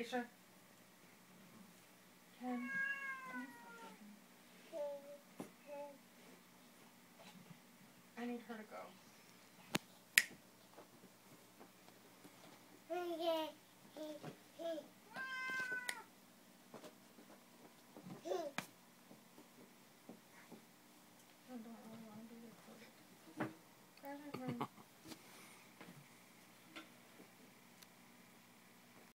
Keisha. Ken. I need her to go.